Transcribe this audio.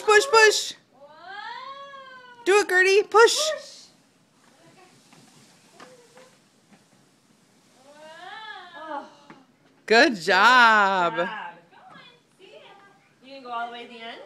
push, push, push. Do it, Gertie. Push. Good job. You can go all the way to the end?